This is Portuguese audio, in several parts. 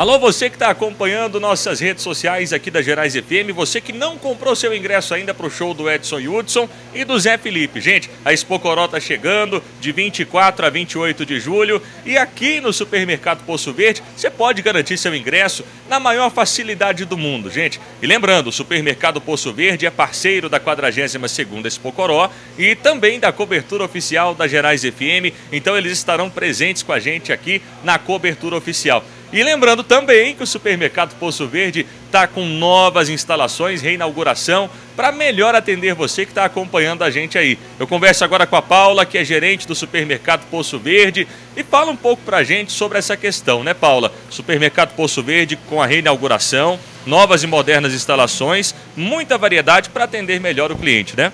Alô, você que está acompanhando nossas redes sociais aqui da Gerais FM, você que não comprou seu ingresso ainda para o show do Edson Hudson e do Zé Felipe. Gente, a Expocoró está chegando de 24 a 28 de julho e aqui no Supermercado Poço Verde você pode garantir seu ingresso na maior facilidade do mundo, gente. E lembrando, o Supermercado Poço Verde é parceiro da 42ª Expocoró e também da cobertura oficial da Gerais FM, então eles estarão presentes com a gente aqui na cobertura oficial. E lembrando também que o supermercado Poço Verde está com novas instalações, reinauguração, para melhor atender você que está acompanhando a gente aí. Eu converso agora com a Paula, que é gerente do supermercado Poço Verde, e fala um pouco para a gente sobre essa questão, né, Paula? Supermercado Poço Verde com a reinauguração, novas e modernas instalações, muita variedade para atender melhor o cliente, né?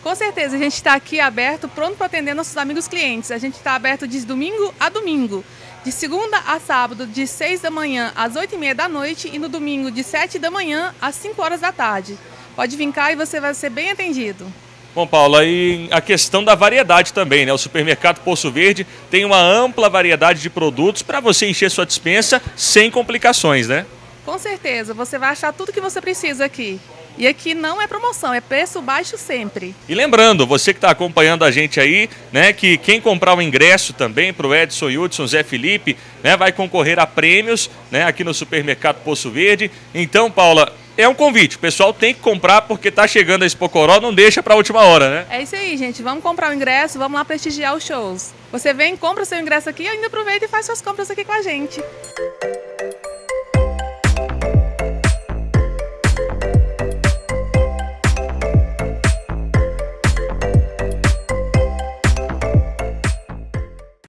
Com certeza, a gente está aqui aberto, pronto para atender nossos amigos clientes. A gente está aberto de domingo a domingo de segunda a sábado, de 6 da manhã às 8 e meia da noite e no domingo, de 7 da manhã às 5 horas da tarde. Pode vir cá e você vai ser bem atendido. Bom, Paula, e a questão da variedade também, né? O supermercado Poço Verde tem uma ampla variedade de produtos para você encher sua dispensa sem complicações, né? Com certeza, você vai achar tudo que você precisa aqui. E aqui não é promoção, é preço baixo sempre. E lembrando, você que está acompanhando a gente aí, né, que quem comprar o ingresso também para o Edson Hudson, Zé Felipe, né, vai concorrer a prêmios, né, aqui no supermercado Poço Verde. Então, Paula, é um convite. O pessoal tem que comprar porque está chegando a Expocoró, não deixa para a última hora, né? É isso aí, gente. Vamos comprar o ingresso, vamos lá prestigiar os shows. Você vem, compra seu ingresso aqui, ainda aproveita e faz suas compras aqui com a gente.